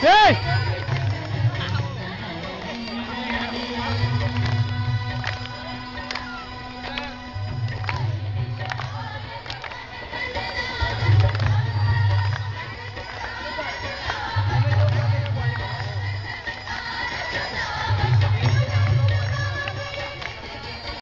Hey!